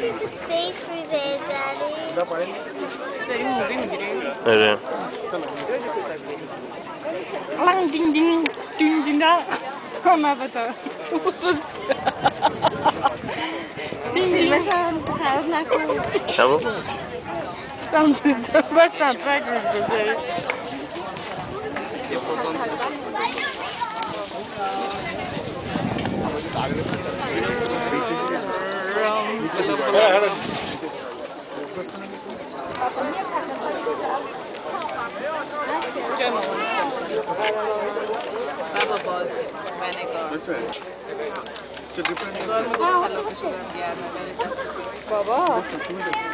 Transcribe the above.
you could say through there, Daddy. Sei moving green. É. Lang ding ding ding ding da. Ona ba to? Ding ding. Myślałam, taka odznaku. Czemu? around. Baba.